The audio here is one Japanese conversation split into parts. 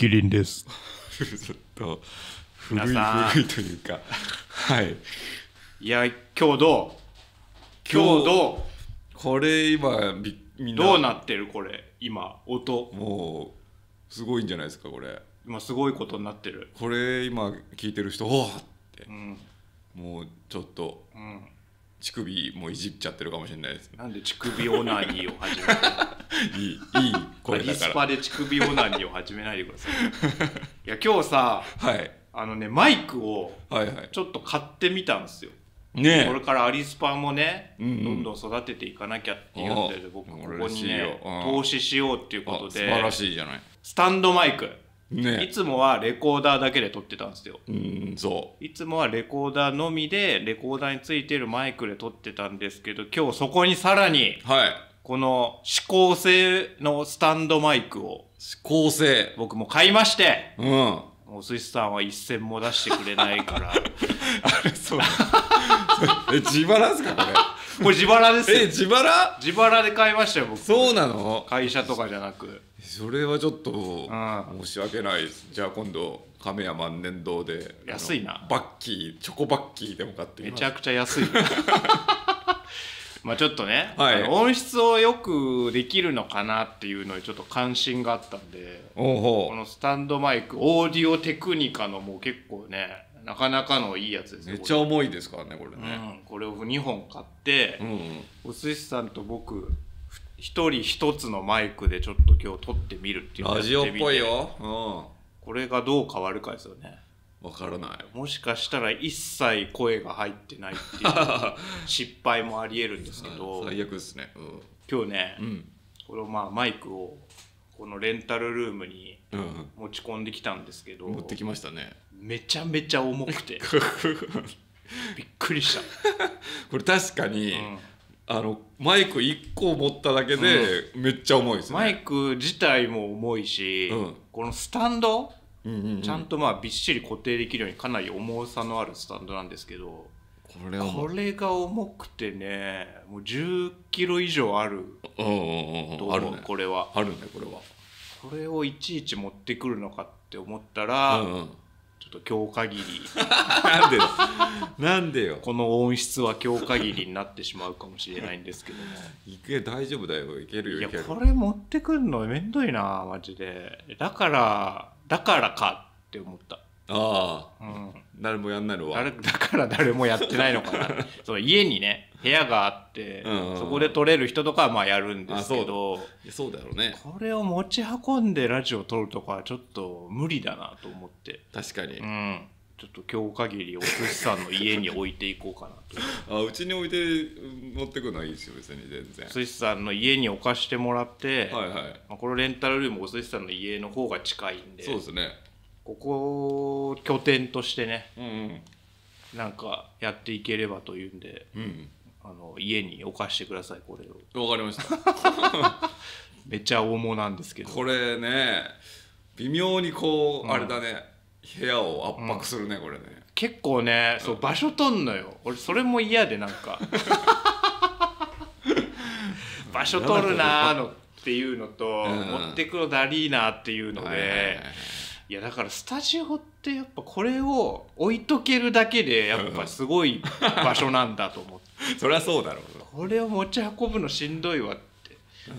キリンです。ちょっと古い古いというか。はい。いや今日どう今日どこれ今びみうんな。どうなってるこれ？今音。もうすごいんじゃないですかこれ。今すごいことになってる。これ今聞いてる人おおって。うん。もうちょっと。うん乳首もいじっちゃってるかもしれないですね。なんで乳首オナニーを始めた いいいい声リだから。スパで乳首オナニーを始めないでください。いや今日さはい。あのねマイクをちょっと買ってみたんですよ。ねこれからアリスパもね、うんうん。どんどん育てていかなきゃっていうのでお僕ここにね投資しようっていうあことで。素晴らしいじゃない。スタンドマイクいねつもはレコーダーだけで撮ってたんですよ。うんそいつもはレコーダーのみでレコーダーについてるマイクで撮ってたんですけど今日そこにさらにうはい。この指向性のスタンドマイクを構成僕も買いましてうん。もうスイスさんは一銭も出してくれないから。そう。え自腹ですかここれ自腹ですよ。れえ自腹？自腹で買いましたよ僕。そうなの？会社とかじゃなく。それはちょっとん。申し訳ないです。じゃあ今度亀屋万年堂で安いな。バッキーチョコバッキーでも買ってみめちゃくちゃ安い。まあちょっとね、はい。音質をよくできるのかなっていうのにちょっと関心があったんでこのスタンドマイクオーディオテクニカのもう結構ねなかなかのいいやつですめっちゃ重いですからねこれね。うん、これを2本買ってうん、うん。お寿司さんと僕ふ一人一つのマイクでちょっと今日撮ってみるっていうラジオっぽいよ。これがどう変わるかですよね。うんわからない。もしかしたら一切声が入ってないっていう 失敗もありえるんですけど最悪ですね。今日ねうんうん。このまあマイクをこのレンタルルームにうん持ち込んできたんですけど持ってきましたね。めちゃめちゃ重くてびっくりした、これ確かに、うん。あのマイク1個持っただけでめっちゃ重いですね。マイク自体も重いし、うん。このスタンドうんうんうん。ちゃんとまあびっしり固定できるようにかなり重さのあるスタンドなんですけどこれはもう。これが重くてねもう10キロ以上ある。うんうんと思う、うんあるね。これは。あるねこれは。これをいちいち持ってくるのかって思ったら、うんうん。ちょっと今日限り。なんでよ。なんでよ。この音質は今日限りになってしまうかもしれないんですけども。いけ大丈夫だよ。いけるよいやいける。これ持ってくるのめんどいなマジで。だからだからかって思った。ああ。うん誰もやんないのは。誰だから誰もやってないのかな。その家にね部屋があって、うんうん。そこで撮れる人とかはまあやるんですけどそう。だろうね。これを持ち運んでラジオ撮るとかはちょっと無理だなと思って。確かに、うん。ちょっと今日限りお寿司さんの家に置いていこうかなと。あうちに置いてうん持ってくのはいいですよ別に全然。お寿司さんの家に置かしてもらって、はいはい。まあ、このレンタルルームお寿司さんの家の方が近いんで。そうですねここを拠点としてねうんうん。なんかやっていければというんでうんあの家に置かしてくださいこれを。わかりました。めっちゃ重なんですけど。これね微妙にこう、うんあれだね。部屋を圧迫するね、これね。結構ねそう場所取んのよ。俺それも嫌でなんか。場所取るなーのっていうのと、うん。持ってくのだりーなっていうので、はいやだからスタジオってやっぱこれを置いとけるだけでやっぱすごい場所なんだと思って。そりゃそうだろう。これを持ち運ぶのしんどいわって、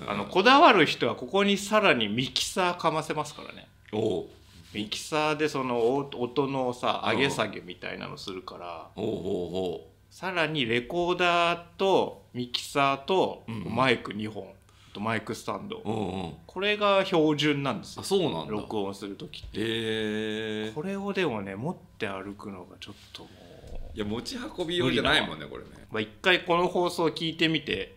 あのこだわる人はここにさらにミキサーかませますからね。おう。ミキサーでその音音のさ上げ下げみたいなのするから。おうおさらにレコーダーとミキサーとうんマイク2本とマイクスタンド。うんうん。これが標準なんですよ。あそうなんだ。録音する時って。へえこれをでもね持って歩くのがちょっともういや持ち運び用じゃないもんねこれね。まあ一回この放送聞いてみて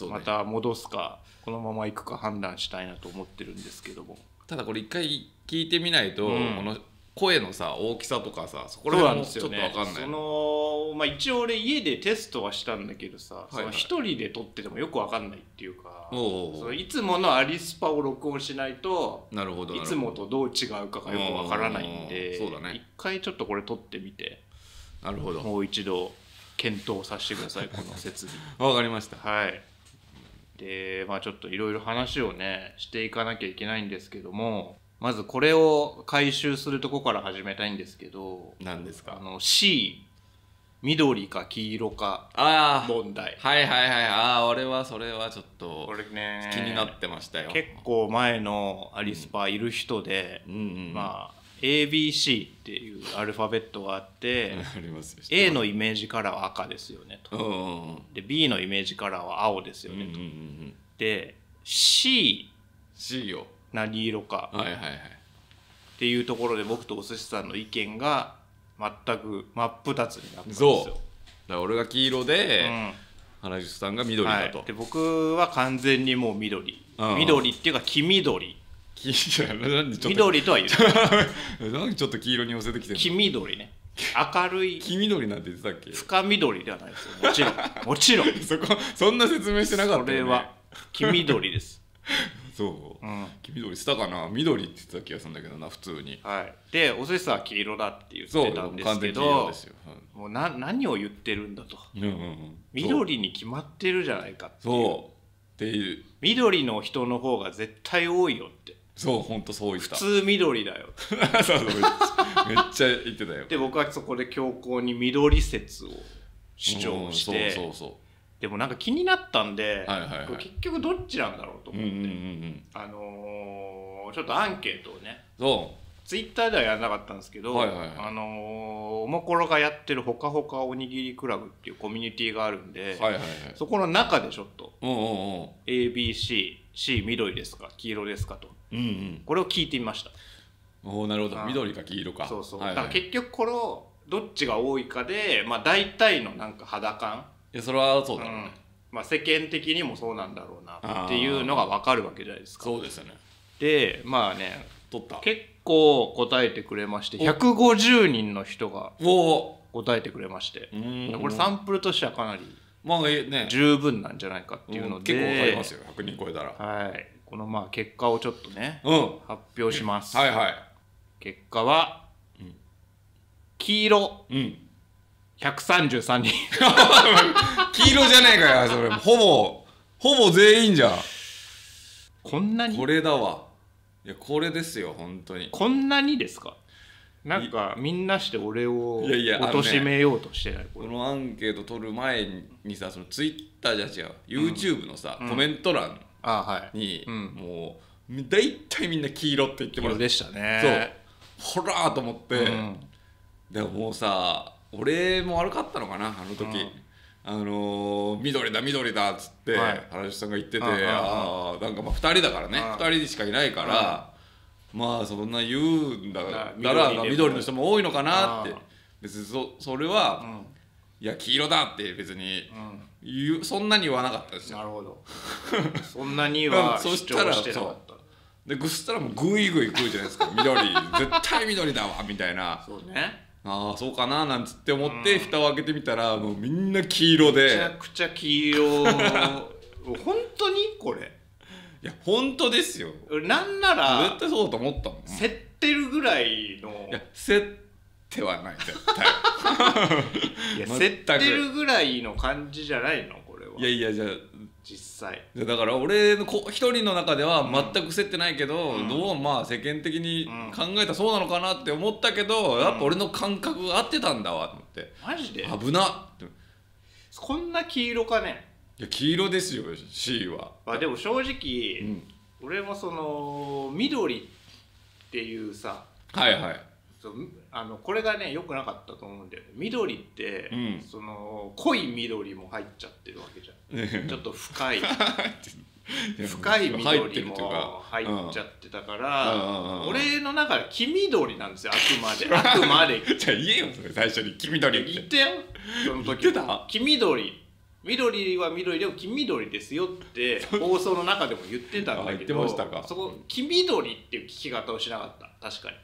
ね。また戻すかこのまま行くか判断したいなと思ってるんですけども。ただこれ一回聞いてみないと、うん。この声のさ大きさとかさそこら辺もちょっと分かんない。そのまあ一応俺家でテストはしたんだけどさ、はいその一人で撮っててもよくわかんないっていうかそのいつものアリスパを録音しないとなるほどいつもとどう違うかがよくわからないんでうんそうだね。一回ちょっとこれ撮ってみてなるほど。もう一度検討させてください この設備。わかりました。はい。でまあちょっといろいろ話をねしていかなきゃいけないんですけどもまずこれを回収するとこから始めたいんですけど何ですか？あの C 緑か黄色かああ問題。はいはいはい。ああ俺はそれはちょっとこれね気になってましたよ、結構前のアリスパーいる人で、うん。まあ ABC っていうアルファベットがあって、ありますよ。A のイメージカラーは赤ですよねと。うんうんうん。で B のイメージカラーは青ですよねと、うんうんうんうん。で C C よ何色か。はいはいはいっていうところで僕とお寿司さんの意見が全く真っ二つになったんですそう。よだから俺が黄色で、うん原宿さんが緑だと、はい、で僕は完全にもう緑、うん。緑っていうか黄緑。黄色なんでちょっと緑とは言う。なんでちょっと黄色に寄せてきてんの？黄緑ね。明るい。黄緑なんて言ってたっけ？深緑ではないですよ。もちろん。もちろん。そこそんな説明してなかったよ、ね、それは。黄緑です、そう。うん。黄緑したかな？緑って言ってた気がするんだけどな普通に。はい、でお寿司は黄色だって言っそうてたんですけど。もうな何を言ってるんだと。うんうんうん、緑に決まってるじゃないかっていう。そう。っていう。緑の人の方が絶対多いよって。そう本当そう言った。普通緑だよ そうそうめっちゃめっちゃ言ってたよ。で僕はそこで強硬に緑説を主張して、うんそうそうそでもなんか気になったんで、はいはいはい。結局どっちなんだろうと思って、うんうんうんあのーちょっとアンケートをねそツイッターではやらなかったんですけど、はいはいはい。あのーおもころがやってるほかほかおにぎりクラブっていうコミュニティがあるんで、うはいはいはい。そこの中でちょっとうんうんうん。ABC、C 緑ですか黄色ですかと。うんうん。これを聞いてみました。おーなるほど。緑か黄色か。そうそう、はいはい、だから結局このどっちが多いかで、まあ、大体のなんか肌感、いやそれはそうだろうね、うん。まあ、世間的にもそうなんだろうなっていうのが分かるわけじゃないですか。そうですよね。でまあね取った。結構答えてくれまして150人の人が答えてくれまして。うん。これサンプルとしてはかなりまあえね。十分なんじゃないかっていうので、結構わかりますよ100人超えたら。はい、このまあ結果をちょっとねうん。は発表します、いはい。結果は、うん。黄色。うん133人。黄色じゃねえかよそれ。ほぼほぼ全員じゃん。こんなに？これだわ。いやこれですよ本当に。こんなにですか？なんかみんなして俺をいやいや貶めようとしてない？このアンケート取る前にさそのツイッターじゃ違う。YouTube のさ、うん。コメント欄あはい。に、うん。もう大体みんな黄色って言ってます。黄色でしたね。ほらーと思って、うん。でももうさ俺も悪かったのかなあの時、うん。あのー緑だ緑だっつって、はい。原西さんが言ってて、あーなんかまあ2人だからね、うん。2人しかいないから、まあそんな言うんだからあ緑の人も多いのかなって。うん。別にそそれは、うん。いや黄色だって別にうん。言うそんなに言わなかったですよ。なるほど。そんなには主したら張してなかった。でぐしたらもうグイグイ食うじゃないですか。緑絶対緑だわみたいな。そうねああそうかななんつって思って、うん。蓋を開けてみたらもうみんな黄色めちゃでくちゃ黄色。本当に？これ。いや本当ですよ。なんなら絶対そうだと思ったもん。競ってるぐらいの。いや競ってはない絶対。いや競ってるぐらいの感じじゃないの？これは。いやいやじゃあ実際。だから俺のこ一人の中では全く競ってないけど、うん。どうまあ世間的にうん。考えたらそうなのかなって思ったけど、やっぱ俺の感覚が合ってたんだわと思って。マジで？危なっ。こんな黄色かね？いや黄色ですよ C は、まあでも正う直、ん、俺もその緑っていうさはいはい。そうあのこれがね良くなかったと思うんだよね。緑って、うん。その濃い緑も入っちゃってるわけじゃんちょっと深い。深い緑も入っちゃってたからうん俺の中で黄緑なんですよあくまで。あくまで。じゃあ言えよそれ最初に黄緑って。言ってよその時。言ってた？黄緑。緑は緑でも黄緑ですよって放送の中でも言ってたんだけどましたか。そこ黄緑っていう聞き方をしなかった。確かに。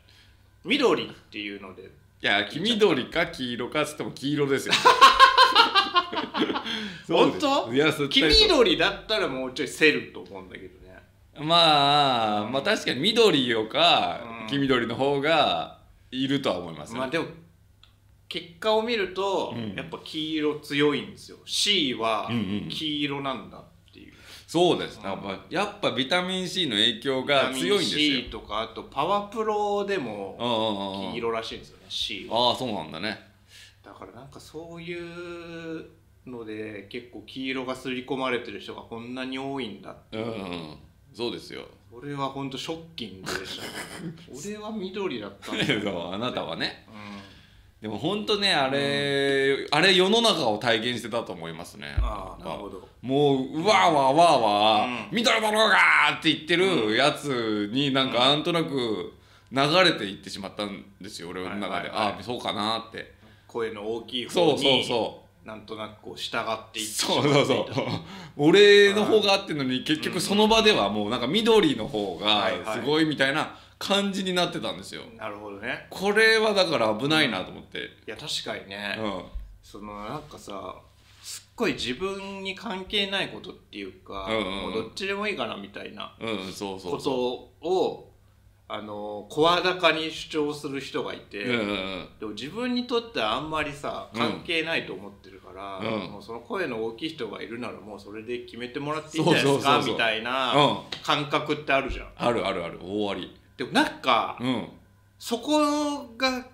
緑っていうので。いや黄緑か黄色かっつっても黄色ですよ 本当？いや絶黄緑だったらもうちょい競ると思うんだけどね。まあまあ確かに緑よかうん。黄緑の方がいるとは思いますよ。まあでも結果を見ると、うん。やっぱ黄色強いんですよ。C はうんうん。黄色なんだっていう、そうです。やっぱやっぱビタミン C の影響が強いんですよ。C とかあとパワープロでうんもうんうんうん。黄色らしいんですよね C は。ああそうなんだねだからなんかそういうので結構黄色が刷り込まれてる人がこんなに多いんだってう。んうん。そうですよ。俺は本当ショッキングでしたね。俺は緑だったんだそうあなたはね。うでも本当ねあれ、あれ世の中を体現してたと思いますね。んああなるほど。もううわーわーわーわー、うん。緑だろうがーって言ってるやつになんかなんとなく流れていってしまったんですよ俺の中で、はいはいはいああそうかなって声の大きい方そうそうにそなんとなくこう従ってういってしそうそうそう。俺の方があってんのに結局その場ではもうなんか緑の方がはいはい。すごいみたいな感じになってたんですよ。なるほどね。これはだから危ないなと思って。いや確かにね、うん。そのなんかさすっごい自分に関係ないことっていうか、うんうんうんもうどっちでもいいかなみたいなことをあの声高に主張する人がいて、ううんうんうん。でも自分にとってはあんまりさうん。関係ないと思ってるから、うん。もうその声の大きい人がいるならもうそれで決めてもらっていいんじゃないですかみたいなうん。感覚ってあるじゃん。あるあるある大あり。でもなんか、うん。そこが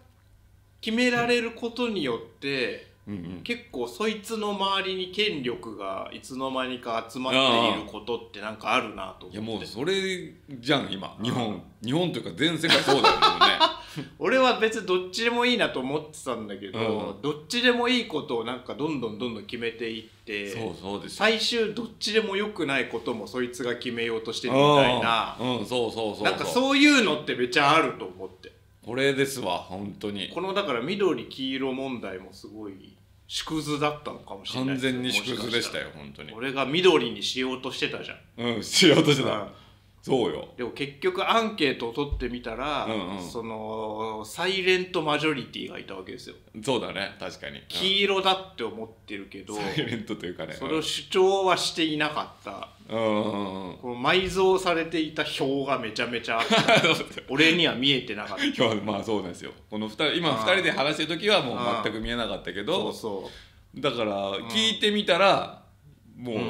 決められることによってうんうん。結構そいつの周りに権力がいつの間にか集まっていることってなんかあるなと思って。いやもうそれじゃん今。日本。日本というか全世界そうだよね。俺は別にどっちでもいいなと思ってたんだけど、うん。どっちでもいいことをなんかどんどんどんどん決めていってそうそうです。よ最終どっちでも良くないこともそいつが決めようとしてるみたいな。うんうんそうそうそう。なんかそういうのってめっちゃあると思って。これですわ本当に。このだから緑黄色問題もすごい縮図だったのかもしれない完全に縮図でしたよよ本当に。俺が緑にしようとしてたじゃん。うんしようとしてうん。たそうよ。でも結局アンケートを取ってみたら、うんうん。そのサイレントマジョリティがいたわけですよ。そうだね確かに。黄色だって思ってるけどサイレントというかねそれを主張はしていなかった。うんうんうんこの埋蔵されていた表がめちゃめちゃあって 俺には見えてなかった。今日はまあそうなんですよ。この二人今二人で話してる時はもう全く見えなかったけそどうそう。だから聞いてみたらもう、う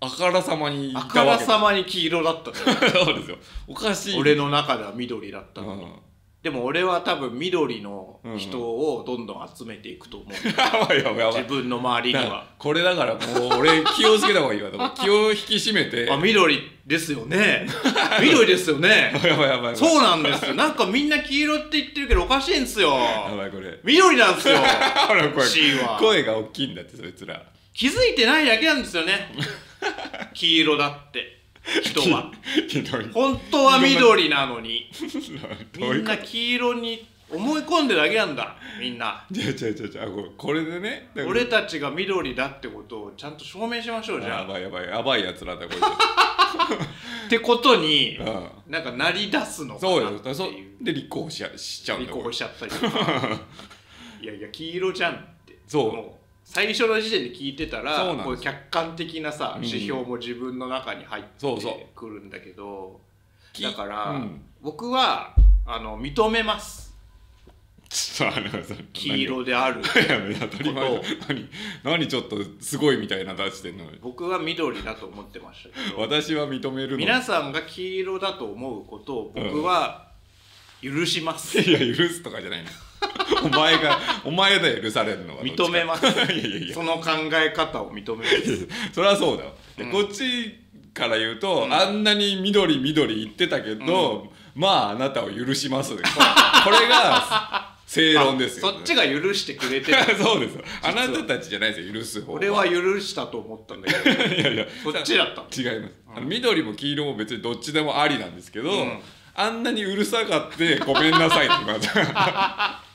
あからさまにいあからさまに黄色だったの。そうですよ。おかしい。俺の中では緑だったの。に、うん。でも俺は多分緑の人をどんどん集めていくと思う、やばいやばいやばい。自分の周りにだからはこれだからもう俺気をつけた方がいいわ。と思う気を引き締めて。あ緑ですよね。緑ですよね。やばいやばいやばい。そうなんですよ。なんかみんな黄色って言ってるけどおかしいんですよ。やばいこれ。緑なんですよ。ほら声 C は。声が大きいんだってそいつら。気づいてないだけなんですよね黄色だって。人は。ひどい。本当は緑なのに。どういうこみんな黄色に思い込んでるだけなんだ。みんな。と違う違う違う違う。これこれでね。だから俺たちが緑だってことをちゃんと証明しましょうじゃあ。やばいやばい。やばいやつらだこい ってことにつうん。なんかなり出すのかそうなってよそういう。で立候補しやしちゃうんだ立候補しちゃったりとか。いやいや黄色じゃんって。そう。もう最初の時点で聞いてたらこう客観的なさうん。指標も自分の中に入ってくるんだけどきだから、うん。僕はあの認めます。ちょっとあ黄色である。何？何？何ちょっとすごいみたいな出してんの？僕は緑だと思ってましたけど。私は認めるの？皆さんが黄色だと思うことを僕は許します、いや許すとかじゃないの お前がお前だよ許されるのは認めます。いやいやいや。その考え方を認めます。それはそうだよ、でうん。こっちから言うと、うん。あんなに緑緑言ってたけど、まああなたを許しますこれが正論ですよ、あそっちが許してくれてる。そうですよ。あなたたちじゃないですよ許す方俺は許したと思ったんだけど。いやいや。そっちだった。の違います、あの緑も黄色も別にどっちでもありなんですけど、うん。あんなにうるさがってごめんなさいって言われた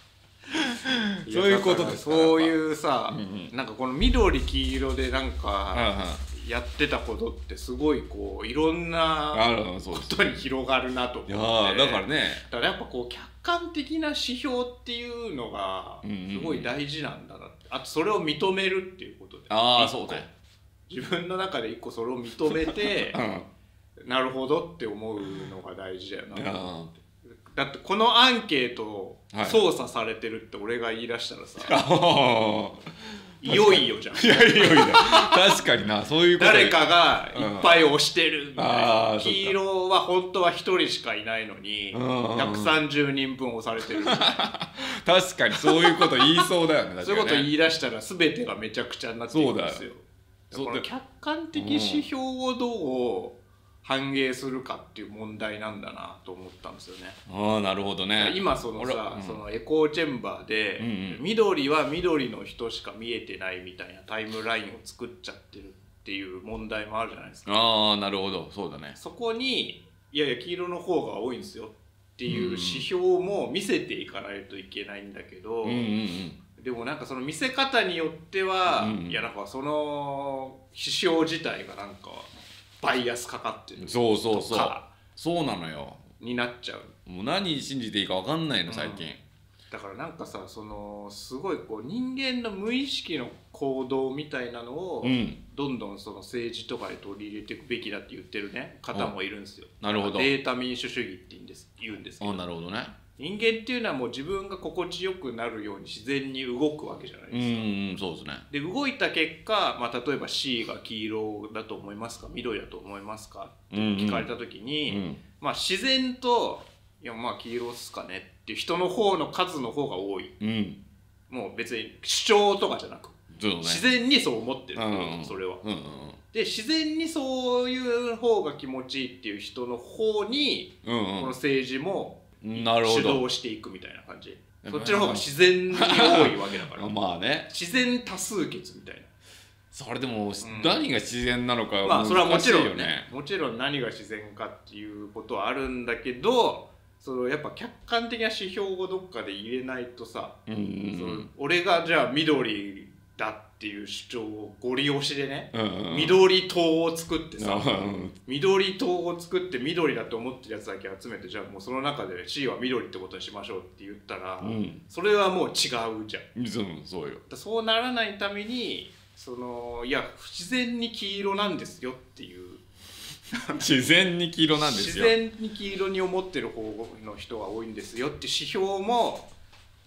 そういうことですそういうさ、うんなんかこの緑黄色でなんかあやってたことってすごいこういろんなことに広がるなと思って。いやーだからね。だからやっぱこう客観的な指標っていうのがうんうんうん。すごい大事なんだなって。あとそれを認めるっていうことで。ああそうね。自分の中で一個それを認めて うん。なるほどって思うのが大事だよなあだってこのアンケートをはい。操作されてるって俺が言い出したらさ、あいよいよじゃん。いやいやいや。確かにな。そういうこと。誰かがいっぱい押してるみたいうんあなーそっか。黄色は本当は1人しかいないのにうんうんうん。130人分押されてる 確かにそういうこと言いそうだよね。ね。そういうこと言い出したら全てがめちゃくちゃになっていくんですよ。そうだよ。だから客観的指標をどう反映するかっていう問題なんだなと思ったんですよね。ああなるほどね。今その俺さ、うん。そのエコーチェンバーで、うんうん緑は緑の人しか見えてないみたいなタイムラインを作っちゃってるっていう問題もあるじゃないですか。ああなるほど。そうだね。そこにいやいや黄色の方が多いんですよっていう指標も見せていかないといけないんだけど、うんうんうん。でもなんかその見せ方によっては、うん。いやなんかその指標自体がなんかバイアスかかってる。そうそうそう。そうなのよ。になっちゃう。もう何信じていいか分かんないの最近、だからなんかさそのすごいこう人間の無意識の行動みたいなのを、うん。どんどんその政治とかに取り入れていくべきだって言ってるね方もいるんですよ。なるほど。データ民主主義って言うんです言うんですけあどなるほどね人間っていうのはもう自分が心地よくなるように自然に動くわけじゃないですか。うんうんそうですね。で動いた結果、まあ、例えば C が黄色だと思いますか緑だと思いますかって聞かれた時うに、ん。まあ、自然と「いやまあ黄色っすかね」っていう人の方の数の方が多い。うん。もう別に主張とかじゃなく、ね。自然にそう思ってる、うんそれは。うんうん。で自然にそういう方が気持ちいいっていう人の方に、うんこの政治もうんなるほ主ど導していくみたいな感じ。うん。そっちの方が自然に多いわけだから。まあね。自然多数決みたいな。それでも、ん。何が自然なのかまあそれはもちろんね。もちろん何が自然かっていうことはあるんだけどそのやっぱ客観的な指標をどっかで入れないとさ、うんうん。その俺がじゃあ緑だっていう主張をゴリ押しでね、うんうん。うん緑党を作ってさ、うん。緑党を作って緑だと思ってるやつだけ集めてじゃあもうその中で C は緑ってことにしましょうって言ったら、うん。それはもう違うじゃん。そうそうよ。だそうならないためにそのいや不自然に黄色なんですよっていう。自然に黄色なんですよ。自然に黄色に思ってる方の人が多いんですよって指標も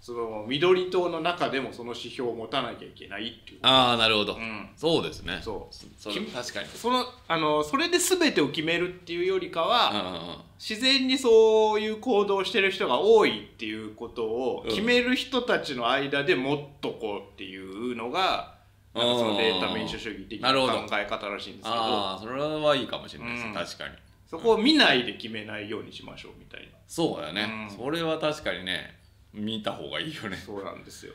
その緑党の中でもその指標を持たなきゃいけないっていう。ああなるほど、うん、そうですね。そう。それ確かに。そのあのそれで全てを決めるっていうよりかは、うんうんうん。自然にそういう行動をしてる人が多いっていうことをうん。決める人たちの間でもっとこうっていうのが、なんかそのデータ民主主義的な考え方らしいんですけど。ああそれはいいかもしれないです、うん。確かに。そこを見ないで決めないようにしましょうみたいな。そうだよね、うん。それは確かにね見た方がいいよね。そうなんですよ。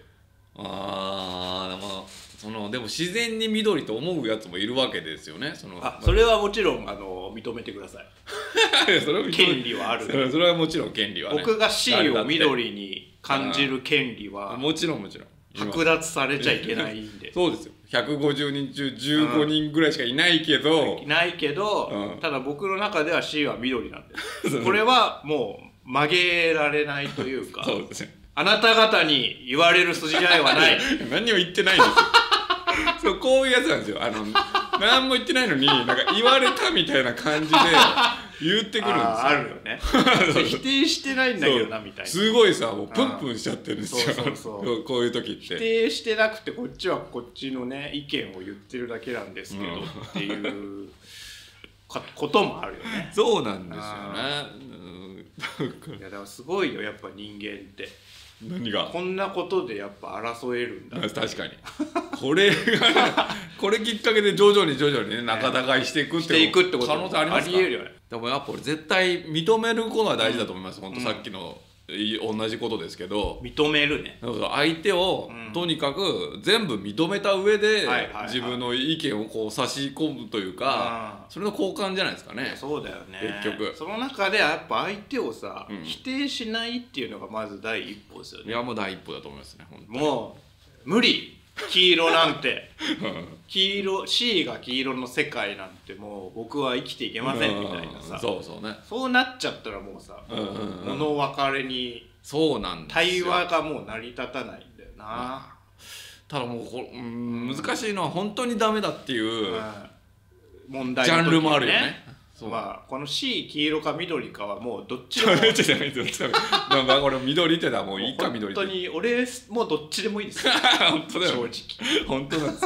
ああでもそのでも自然に緑と思うやつもいるわけですよね。そのあそれはもちろんあの認めてください。それは権利はある。それはもちろん権利はね。僕が C を緑に感じる権利はもちろんもちろん。剥奪されちゃいけないんで。そうですよ。150人中15人ぐらいしかいないけど、ないけど、うん。ただ僕の中では C は緑なん です。これはもう曲げられないというか、そうですね。あなた方に言われる筋合いはない。何も言ってないんです。よ そうこういうやつなんですよ。あの何も言ってないのになんか言われたみたいな感じで言ってくるんですよ。あるよね。否定してないんだけどなみたいな。すごいさもうプンプンしちゃってるんですよ。そうこういう時っ否て定してなくてこっちはこっちのね意見を言ってるだけなんですけど、うんっていうかこともあるよね。そうなんですよね。うんいやだからすごいよやっぱ人間って。何が？こんなことでやっぱ争えるんだ 確かに。これが これきっかけで徐々に徐々にね仲違いしていくっしてていくってこと可能性ありますか？ありえるよね。でもやっぱこれ絶対認めることが大事だと思います、ん。本当さっきのい同じことですけど、認めるね。相手をうん。とにかく全部認めた上で自分の意見をこう差し込むというかそれの交換じゃないですかね。そうだよね。結局。その中でやっぱ相手をさ、うん。否定しないっていうのがまず第一歩ですよね。いやもう第一歩だと思いますねもう無理黄色なんて。黄色 C が黄色の世界なんてもう僕は生きていけませんみたいなさ。うんそうそうね。そうなっちゃったらもうさ、うんうんうん。物別れにそうなん対話がもう成り立たないんだよな、ただもうこうん難しいのは本当にダメだっていううん問題ジャンルもあるよねまあこの C 黄色か緑かはもうどっちちでも。ょっと待ってどっちだ まあまあこれ緑ってのはもういいか緑本当に俺もうどっちでもいいです。よ 本当だよ正直。本当なんです。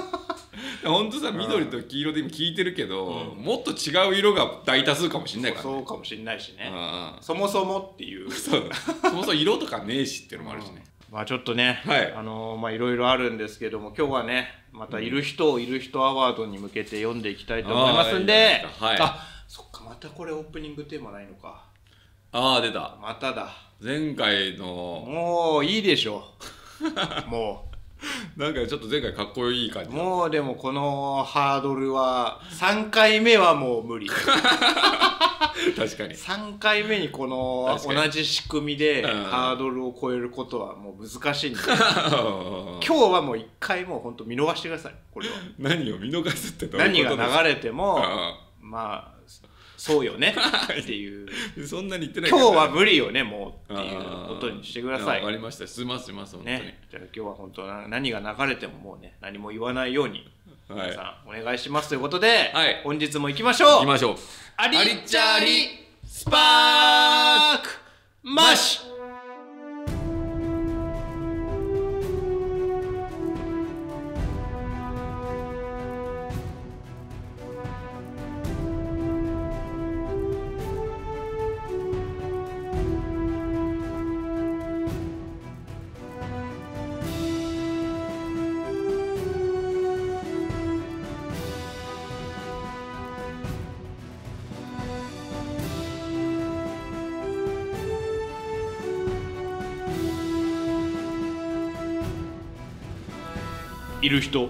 本当さ緑と黄色で今聞いてるけど、うん。もっと違う色が大多数かもしんないから、ね、そうかもしれないしね、うんそもそもっていう。そうそもそも色とかねえしっていうのもあるしね、まあちょっとね、はい。あのーまあいろいろあるんですけども今日はねまたいる人をいる人アワードに向けて読んでいきたいと思いますんで。はい。あそっかまたこれオープニングテーマないのか。ああ出た。まただ。前回の。もういいでしょ。もなんかちょっと前回かっこいい感じうもうでもこのハードルは3回目はもう無理。確かに。3回目にこの同じ仕組みでうん。ハードルを超えることはもう難しいんで。今 今日はもう1回もう本当見逃してくださいこれは。何を見逃すってどういう何ことですか？が流れてもあまあそうよね。っていう。あそんなに言ってない今日は理無理よねもうっていうことにしてくださわかいりました。すいますいません本ね。じゃあ今日は本当な何が流れてももうね何も言わないように皆さんお願いしますということで、はい。本日も行きましょう。行きましょう。アリアリッチャーリスパークマッシュいる人。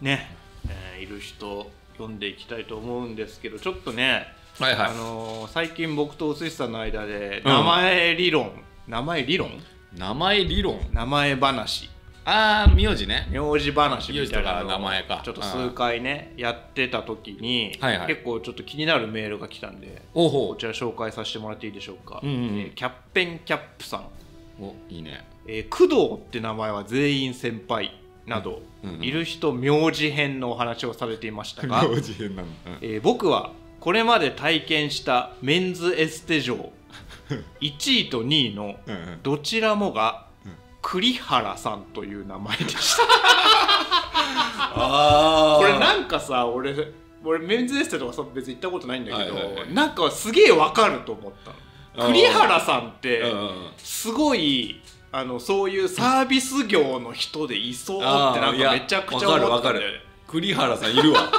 ね、えーいる人読んでいきたいと思うんですけどちょっとね、はいはい。あのー最近僕とお寿司さんの間でうん。名前理論、名前理論？名前理論？名前話。ああ名字ね。名字話みたいな名前か。ちょっと数回ねやってた時に、はいはい。結構ちょっと気になるメールが来たんでこちら紹介させてもらっていいでしょうか、うんうんうん。えーキャッペンキャップさん、おいいね。えー工藤って名前は全員先輩など、うんうん。いる人名字編のお話をされていましたが、名字変なの、えー僕はこれまで体験したメンズエステ嬢1位と2位のうんうん。どちらもがうん。栗原さんという名前でした。あこれなんかさ俺俺メンズエステとかさ別に行ったことないんだけど、はいはいはい。なんかすげえわかると思ったの。栗原さんってうんうん。すごいあのそういうサービス業の人でいそうってなんかめちゃくちゃ思ったんだよわかるわかる。栗原さんいるわ。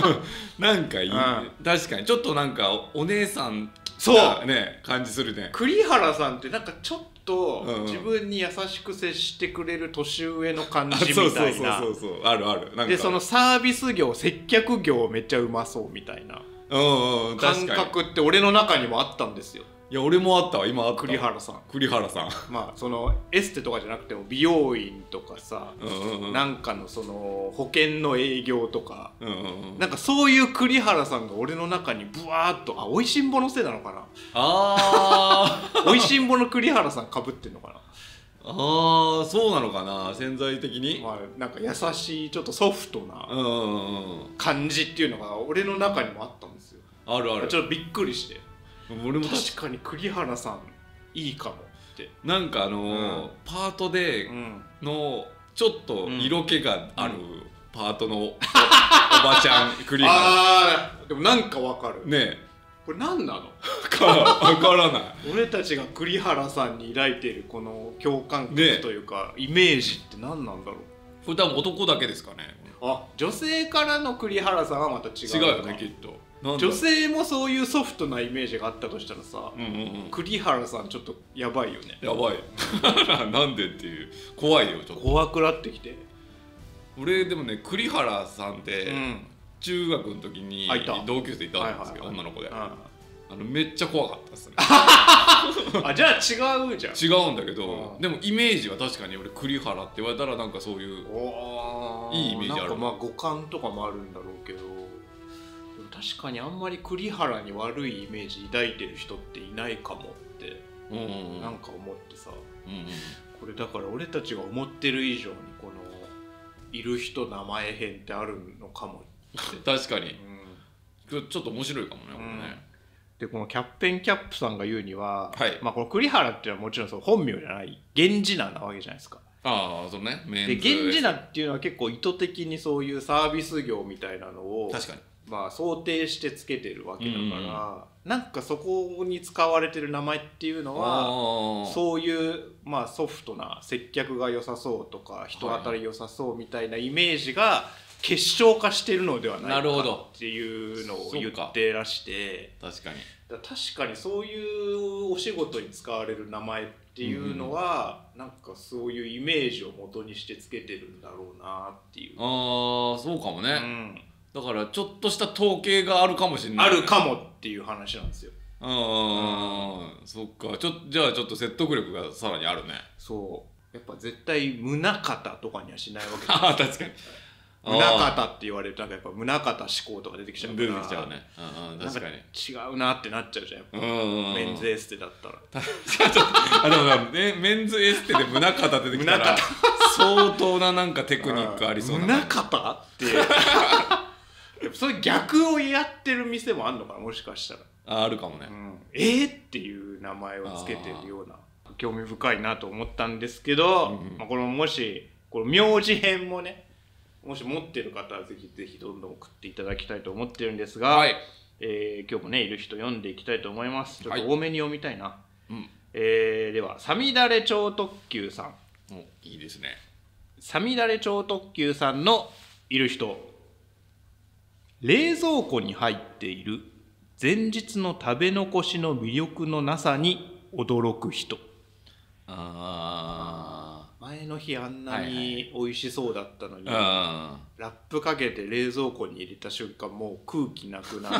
なんかいい、うん確かに。ちょっとなんかお姉さんそう。なね感じするね。栗原さんってなんかちょっと自分に優しく接してくれる年上の感あじみそうそうそうたいなそうそう。あるある。でそのサービス業接客業めっちゃうまそうみたいなうんうん感覚って俺の中にもあったんですよいや俺もあったわ。今あった。栗原さん。栗原さん。まあそのエステとかじゃなくても美容院とかさうんうんうん。なんかのその保険の営業とか。うんうんうん。なんかそういう栗原さんが俺の中にブワーっとあおいしんぼのせいなのかな？あー。おいしんぼの栗原さんかぶってんのかな？あーそうなのかな潜在的に、まあなんか優しいちょっとソフトな感じっていうのが俺の中にもあったんですよ。あるある。ちょっとびっくりして俺も確かに。栗原さんいいかもって。なんかあのーうん。パートでうん。のちょっと色気があるうパートのお, おばちゃん栗原。あー。でもなんかわかる。ねこれ何なの？えかわからない。俺たちが栗原さんに抱いているこの共感ね覚というか、イメージって何なんだろう？これ多分男だけですかね。あ女性からの栗原さんはまた違う違うよねきっと女性もそういうソフトなイメージがあったとしたらさ、うんうんうん。栗原さんちょっとやばいよね。やばい。なんでっていう。怖いよちょっと。怖くなってきて。俺でもね栗原さんって、うん。中学の時に同級生いたんですけど、はいはいはい。女の子で、ああのめっちゃ怖かったですね。あじゃあ違うじゃん。違うんだけどうん。でもイメージは確かに俺栗原って言われたらなんかそういうおいいイメージある。なんかまあ五感とかもあるんだろうけど確かにあんまり栗原に悪いイメージ抱いてる人っていないかもってうんうんうん。なんか思ってさ。うんうん。これだから俺たちが思ってる以上にこのいる人名前編ってあるのかも確かに。うん、ちょっと面白いかもねこれね、でこのキャッペンキャップさんが言うには、はい。まあ、この栗原っていうのはもちろんその本名じゃない源氏名なわけじゃないですか。ああそうね。メで源氏名っていうのは結構意図的にそういうサービス業みたいなのを確かにまあ、想定してつけてるわけだから、うんうん。なんかそこに使われてる名前っていうのはそういう、まあ、ソフトな接客が良さそうとか人当たり良さそうみたいなイメージが結晶化してるのではないなるほど。かっていうのを言ってらして確かに。確かにそういうお仕事に使われる名前っていうのは、なんかそういうイメージを元にしてつけてるんだろうなっていう。ああそうかもね、うんだからちょっとした統計があるかもしれない。あるかもっていう話なんですよ。うんそっか。ちょじゃあちょっと説得力がさらにあるね。そう。やっぱ絶対宗方とかにはしないわけ ああ確かに。宗方って言われるとなんかやっぱ宗方思考とか出てきちゃうから。出てきちゃうね。うんうん確かに。違うなってなっちゃうじゃんやっぱ、うんうんうん。メンズエステだったら。あでもなねメンズエステで胸肩出てきたら 相当ななんかテクニックありそうな宗方ってやっぱそういう逆をやってる店もあんのかなもしかしたら、ああるかもね。うん、えー、っていう名前をつけてるような興味深いなと思ったんですけど、うんうん。まあ、このもしこの名字編もねもし持ってる方はぜひぜひどんどん送っていただきたいと思ってるんですが、はい。えー今日もねいる人読んでいきたいと思います。ちょっはいと多めに読みたいな、うん。えーではさみだれ超特急さん。おいいですね。さみだれ超特急さんのいる人冷蔵庫に入っている前日の食べ残しの魅力のなさに驚く人。あ前の日あんなはいに美味しそうだったのに、あラップかけて冷蔵庫に入れた瞬間もう空気なくなる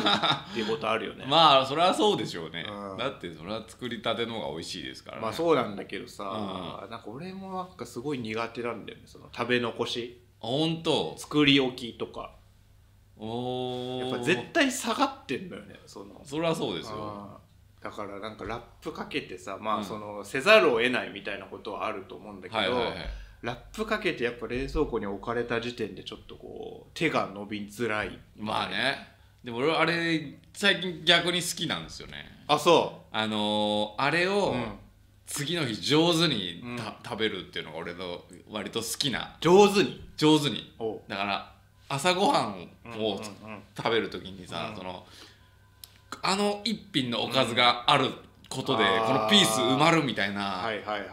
っていうことあるよね。う んまあそれはそうでしょうね。うん。だってそれは作りたての方が美味しいですから。ねまあそうなんだけどさ、うなんか俺もなんかすごい苦手なんだよねその食べ残し。あ本当。作り置きとかやっぱ絶対下がってんだよねその。それはそうですよ。だからなんかラップかけてさまうん。あそのせざるを得ないみたいなことはあると思うんだけど、ラップかけてやっぱ冷蔵庫に置かれた時点でちょっとこう手が伸びづらいまあね。でも俺はあれ最近逆に好きなんですよね。あそあのーあれう、をうん、次の日上手にうん。た食べるっていうのが俺の割と好きな。上手に？上手に。だから朝ごはんを食べる時にさ、うん。そのあの一品のおかずがあることで、このピース埋まるみたいな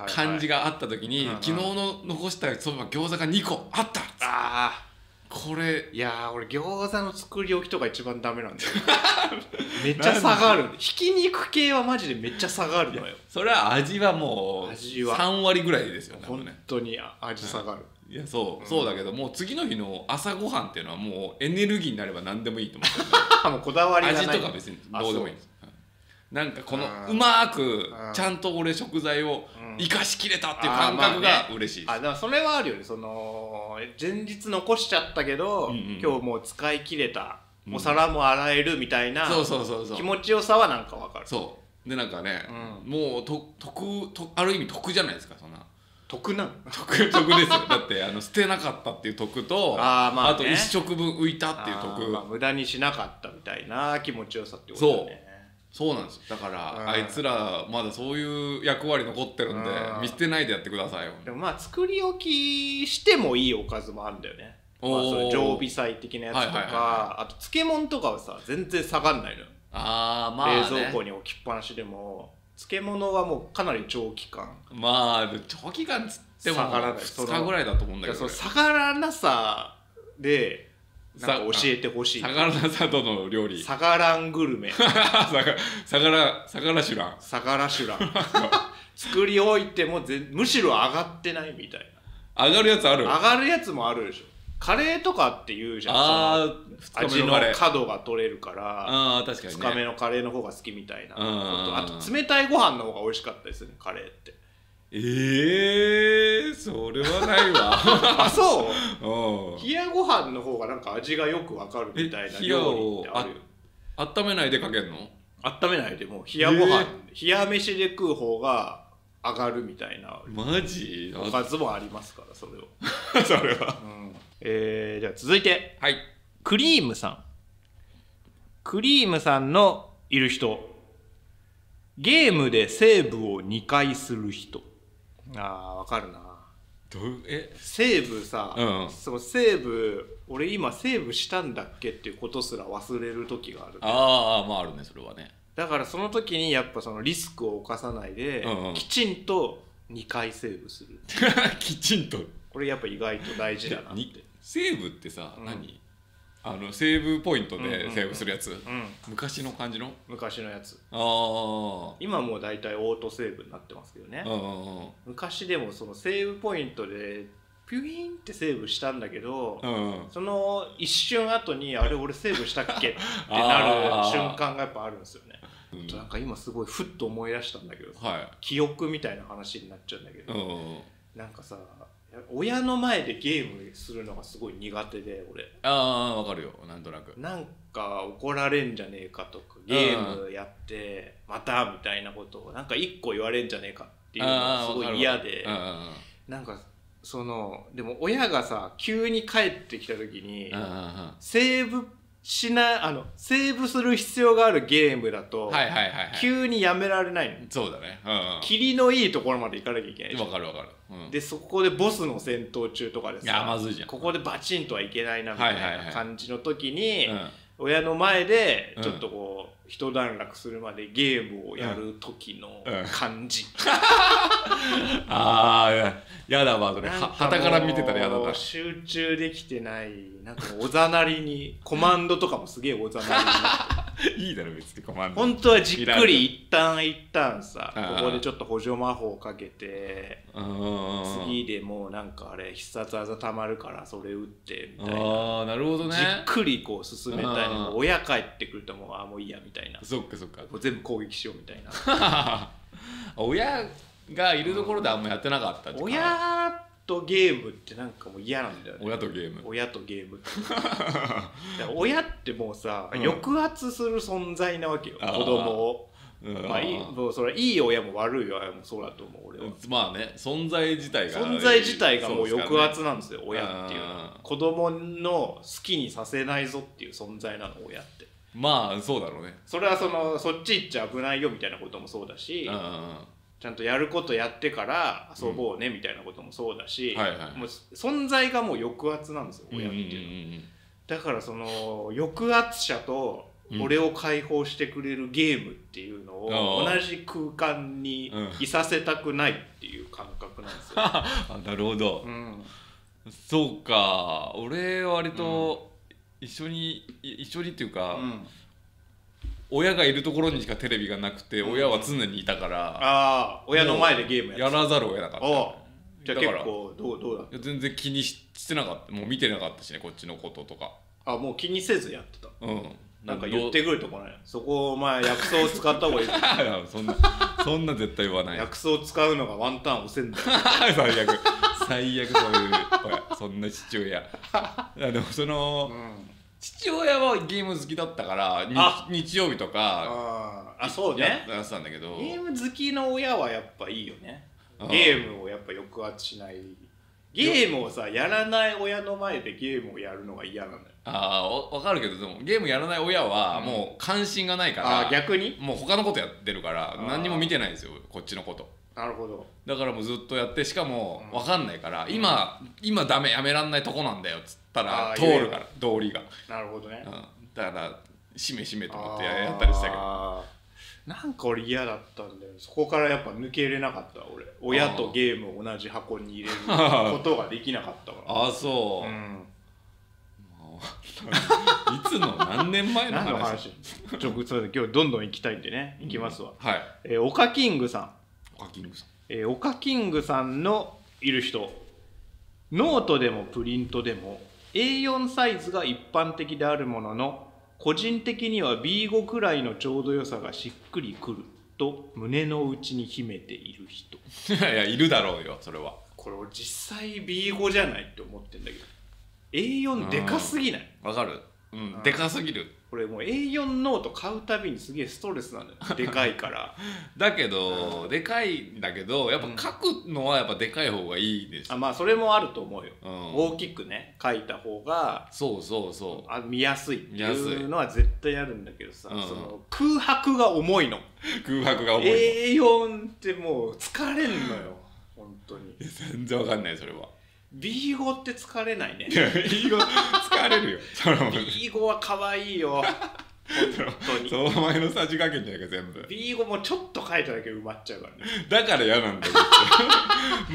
感じがあった時に、昨日の残したそば餃子が2個あったあこれーいやー俺餃子の作り置きとか一番ダメなんだよ。めっちゃ下がる。ひき肉系はマジで。めっちゃ下がるのよそれは味はもう味は3割ぐらいですよね本ね当に味下がる、いやそう、うん。そうだけどもう次の日の朝ごはんっていうのはもうエネルギーになれば何でもいいと思ってる あもうこだわりがない。味とか別にどうでもいい。んですうんなんかこのうまくうんちゃんと俺食材をうん。生かしきれたっていう感覚が嬉しいです。あでもそれはあるよね。その前日残しちゃったけど、うんうん今日もう使い切れた、うん。お皿も洗えるみたいなそうそうそうそう。気持ちよさはなんかわかる。そう。でなんかね、うもうと得とある意味得じゃないですかそんな得なの得得ですよ。だってあの捨てなかったっていう得とあーまあね。と一食分浮いたっていう得。まあ無駄にしなかったみたいな気持ちよさってことだね。そう。なんですよ。だからうん。あいつらまだそういう役割残ってるんでうん。見捨てないでやってくださいよでもまあ作り置きしてもいいおかずもあるんだよね。まあ、それ常備菜的なやつとか、はいはいはいはあと漬物とかはさ全然下がんないのよ、ああまあね。冷蔵庫に置きっぱなしでも漬物はもうかなり長期間。まあ長期間つっても下がらない。2日ぐらいだと思うんだけど下がらなさでなんか教えてほしい。相良佐渡の料理。下がらんグルメ。相良相良相良シュラン下がらシュラン作り置いてもぜむしろ上がってないみたい上がるやつある？な上がるやつもあるでしょカレーとかって言うじゃん。あ味の2日目のカレー。角が取れるからああ確かに2日目ねのカレーの方が好きみたいなあと冷たいご飯の方が美味しかったですねカレーって。ええー、それはないわ。あそう？うん。冷やご飯の方がなんか味がよくわかるみたいな料を理ってあるよ。温めないでかけるの？温めないでもう冷やご飯、冷や飯で食う方が上がるみたいなマジ？おかずもありますからそれを、それは。うんえー、じゃあ続いてはい。クリームさん。クリームさんのいる人。ゲームでセーブを2回する人。あーわかるな。どうえ？セーブさ、うんそのセーブ俺今セーブしたんだっけっていうことすら忘れる時があるああまああるねそれはね。だからその時にやっぱそのリスクを犯さないで、うんうん。きちんと2回セーブする。きちんと。これやっぱ意外と大事だなってにセーブってさ、うん。何？あのセーブポイントうんうんうん。でセーブするやつ、うん。昔の感じの？昔のやつ。ああ今もう大体オートセーブになってますけどね、うんうんうん。昔でもそのセーブポイントでピュイーンってセーブしたんだけど、うんうん。その一瞬後にあれ俺セーブしたっけ？ってなる瞬間がやっぱあるんですよね。うんなんか今すごいふっと思い出したんだけどさは記憶みたいな話になっちゃうんだけい、ど、うんうんうん、なんかさ親の前でゲームするのがすごい苦手で俺。ああわかるよ。なんとなく。なんか怒られんじゃねえかとかゲームやってまたみたいなことをなんか一個言われんじゃねえかっていうのがすごい嫌で。なんかそのでも親がさ急に帰ってきた時にセーブしないあのセーブする必要があるゲームだとはいはいはいはい。急にやめられないの。そうだね。うん霧のいいところまで行かなきゃいけないわかるわかる、うん、でそこでボスの戦闘中とかでいやさまずいじゃん。ここでバチンとはいけないなみたいない感じの時にうん。親の前でうん。ちょっとこう一段落するまでゲームをやる時のうん。感じ。ああややだわそれ。はなんかもう旗から見てたらやだな。集中できてないなんかおざなりにコマンドとかもすげえおざなりになって いいだろ別にコマンド。本当はじっくり一旦一旦さうんここでちょっと補助魔法かけて次でもうなんかあれ必殺技たまるからそれ打ってみたいな。ああなるほどね。じっくりこう進めたいの親帰ってくるともうあもういいやみたいな。そっかそっか。全部攻撃しようみたいな。親がいるところであんまやってなかった親とゲームってなんかもう嫌なんだよね。親とゲーム。親とゲーム 親ってもうさ、うん。抑圧する存在なわけよ子供を。うん。まあいいもうそれいい親も悪い親もそうだと思う俺は。まあね存在自体が存在自体がもう抑圧なんですよ親っていうのうん。は子供の好きにさせないぞっていう存在なの親って。まあそうだろうね。それはそのそっち行っちゃ危ないよみたいなこともそうだし、ちゃんとやることやってから遊ぼうねみたいなこともそうだし、はいはい。もう存在がもう抑圧なんですようんうん親っていうのは、うんだからその抑圧者とうん。俺を解放してくれるゲームっていうのを同じ空間にうんいさせたくないっていう感覚なんですよ。あなるほど。うん。そうか。俺は割と一緒にい一緒にっていうかうん親がいるところにしかテレビがなくてうん。親は常にいたからああ親の前でゲームやらざるを得なかった。おうじゃあだから結構どうどうだっいや全然気にししてなかった。もう見てなかったしねこっちのこととか。たあもう気にせずやってた。うん。なんか言ってくるとこない？そこお前薬草を使った方がいいぞ。いやそんなそんな絶対言わない。薬草を使うのがワンタン押せんだよ。最悪。最悪そういう親そんな父親いやでもそのうん父親はゲーム好きだったから日曜日とかあそうやね。やってたんだけど。ゲーム好きの親はやっぱいいよね。うん。ゲームをやっぱ抑圧しない。ゲームをさやらない親の前でゲームをやるのが嫌なのよ。ああわ分かるけどでもゲームやらない親はうん。もう関心がないかあら、逆に？もう他のことやってるからー。何にも見てないんですよこっちのこと。なるほど。だからもうずっとやってしかもうん。分かんないから、今今ダメやめらんないとこなんだよっつったら通るから道理が、なるほどね。うん、だからしめしめと思ってややったりしたけど。なんか俺嫌だったんだよそこからやっぱ抜けれなかった俺。親とゲームを同じ箱に入れる ことができなかったから。ああそう、うん。いつの何年前の何の話？話ちょ今日どんどん行きたいんでね。行きますわ、はい。えー、オカキングさん。オカキングさん。えー、オカキングさんのいる人。ノートでもプリントでも A4 サイズが一般的であるものの個人的には B5 くらいのちょうど良さがしっくりくると胸の内に秘めている人。いやいるだろうよそれは。これ俺実際 B5 じゃないって思ってんだけど。A4 でかすぎない？わかる。うん、うんでかすぎる俺もう A4 ノート買うたびにすげえストレスなのよ。でかいから。だけど、でかいんだけどやっぱ書くのはやっぱでかい方がいいです。あまあそれもあると思うよ、うん。大きくね書いた方がそうそうそう。あ見やすいって見やすいいうのは絶対あるんだけどさ、うん。その空白が重いの。空白が重いの、A4 ってもう疲れんのよ本当に。全然わかんないそれは B5 って疲れないね。いや英語疲れるよ。その B5 は可愛いよ。その前のさじ加減じゃないか全部。B5 もちょっと書いただけで埋まっちゃうからね。だから嫌なんだよ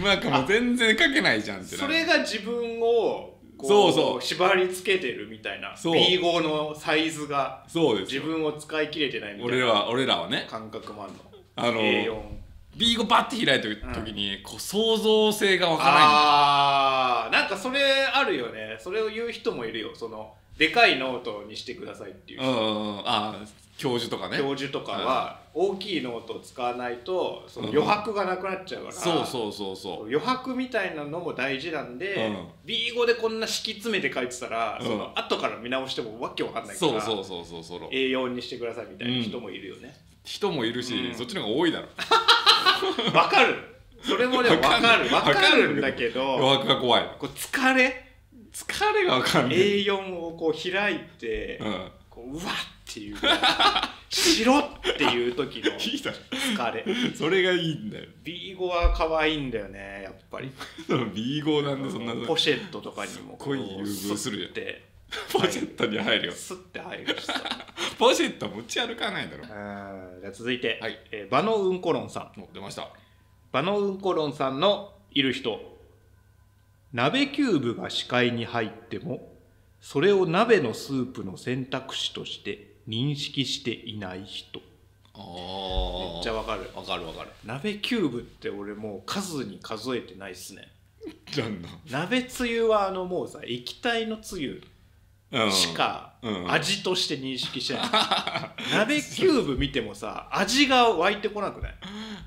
なんかもう全然書けないじゃんってなそれが自分をこそうそう。縛り付けてるみたいなそう。B5 のサイズが自そうですよ。分を使い切れてないみたいな俺らは俺らはね。感覚もあるの。あの A4 B5 バッて開いた時に、こう創造性がわからあー。なんかそれあるよね。それを言う人もいるよ。そのでかいノートにしてくださいっていうない人、うんうんうん。ああ教授とかね。教授とかは大きいノートを使わないとその余白がなくなっちゃうから、そうそうそうそう。余白みたいなのも大事なんで、うん。B5 でこんな敷き詰めて書いてたら、うん。その後から見直してもわけわかんないからそうそうそうそうそう。A4 にしてくださいみたいな人もいるよね。人もいるし、うん。そっちの方が多いだろ わ、かる。それもでもわかる。わわかるんだけど余白が怖いこう疲れ疲れがわかんない。A4 をこう開いて、うん。こううわっていうしろっていう時の 疲れ。それがいいんだよ。B5 は可愛いんだよねやっぱり。B5 なんでそんなポシェットとかにもすっごい優遇するよスッて ポシェットに入るよ。スッて入るしさ。ポシェット持ち歩かないだろ。うんじゃあ続いて、はい。えーバノうんころんさん。出ました。バノうんころんさんのいる人。鍋キューブが視界に入ってもそれを鍋のスープの選択肢として認識していない人。あめっちゃわかる。わかるわかる。鍋キューブって俺もう数に数えてないっすね。なんだ鍋つゆはあのもうさ液体のつゆうんしかうん。味として認識してない、鍋キューブ見てもさ味が湧いてこなくない？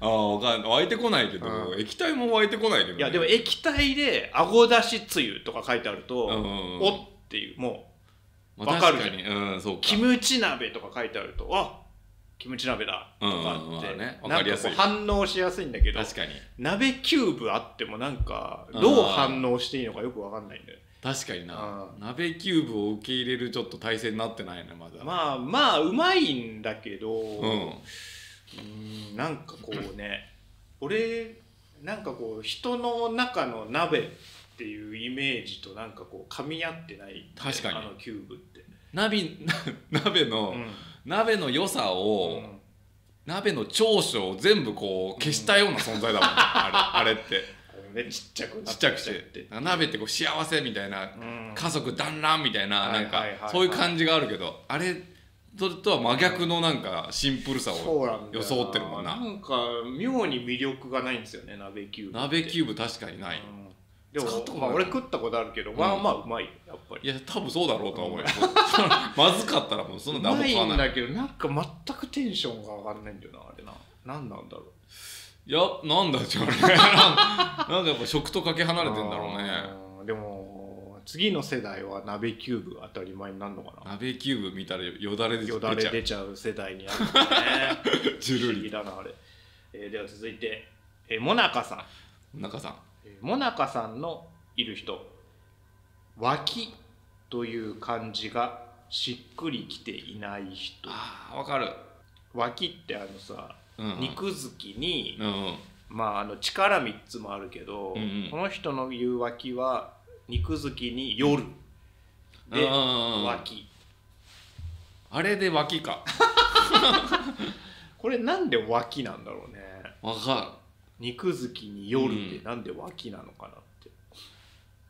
ああわかん湧いてこないけど、う液体も湧いてこないけど、ね、いやでも液体であごだしつゆとか書いてあると、うんおっていうもうまあわかるじゃん。うんそうか。キムチ鍋とか書いてあるとあキムチ鍋だ。とかって、うんうんまあねわなんか反応しやすいんだけど確かに。鍋キューブあってもなんかうん。どう反応していいのかよくわかんないんだよ確かにな。う鍋キューブを受け入れるちょっと体制になってないねまだ。まあまあうまいんだけど、うん。うんなんかこうね俺なんかこう人の中の鍋っていうイメージとなんかこう噛み合ってない確かに。あのキューブって、鍋 鍋の、うん。鍋の良さを、うん。鍋の長所を全部こう消したような存在だもん、あれあれってねちっちゃくなちっちゃくして。鍋ってこう幸せみたいなうん。家族団らんみたいなはいなんかそういう感じがあるけどあれそれとは真逆のなんかシンプルさを装ってるもんな。なんか妙に魅力がないんですよね鍋キューブ鍋キューーブ確かにない。うん。でもまあ、俺食ったことあるけど、まあまあうまいよやっぱり。いや多分そうだろうとは思うよ。まずかったらもうそんな何も買わない。いんだけどなんか全くテンションが上がんないんだよなあれな。何なんだろういやなんだじゃあね。なんかやっぱ食とかけ離れてんだろうね。でも次の世代は鍋キューブ当たり前になるのかな。鍋キューブ見たらよだれで出よだれちゃう出ちゃう世代にあるね。ジュルリ。不思議だなあれ、えーでは続いて、えー、モナカさん、中さん。えーモナカさんのいる人脇という漢字がしっくりきていない人。ああわかる。脇ってあのさ、肉付きに、うんうん。まああの力3つもあるけど、うんうん。この人の言う脇は肉付きに夜。でうんうんうん。脇。あれで脇か。これなんで脇なんだろうね。わか肉付きに夜うん。でなんで脇なのかなって、る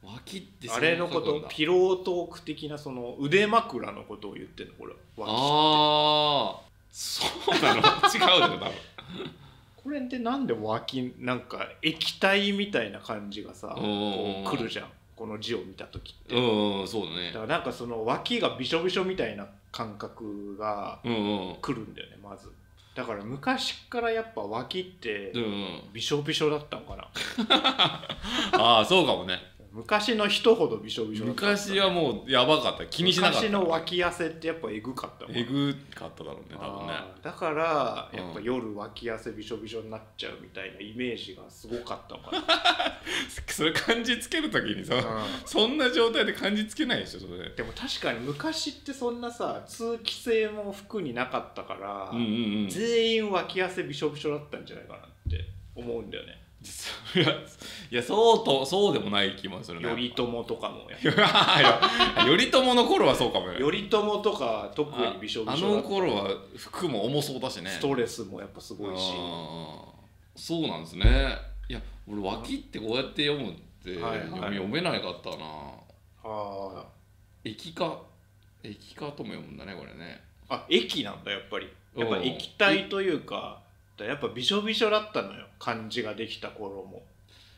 脇ってあれのことピロートーク的なその腕枕のことを言ってんのこれ。脇ああそうなの？違うよ多分。これってなんで脇なんか液体みたいな感じがさこう来るじゃん。この字を見た時って、うんうんそうだね。だからなんかその脇がびしょびしょみたいな感覚が来るんだよねまず。だから昔からやっぱ脇ってびしょびしょだったのかな。ああそうかもね昔の人ほどびしょびしょだった。昔はもうやばかった。気にしなかった。昔の脇汗ってやっぱえぐかったもん。えぐかっただろうね多分ね。だからうんやっぱ夜脇汗びしょびしょになっちゃうみたいなイメージがすごかったのかな、それ感じつけるときにさ、うそんな状態で感じつけないでしょそれ。んでも確かに昔ってそんなさ通気性も服になかったから、うんうんうん。全員脇汗びしょびしょだったんじゃないかなって思うんだよね いやいやそうとそうでもない気もするね頼朝とかも や。頼朝の頃はそうかもよ。頼朝とか特にびしょびあの頃は服も重そうだしね。ストレスもやっぱすごいし。そうなんですね。いや俺脇ってこうやって読むってはいはい。読み読めなかったな。あ液化液化とも読むんだねこれね。ーあ液なんだやっぱり。やっぱ液体というかやっぱびしょびしょだったのよ。漢字ができた頃も。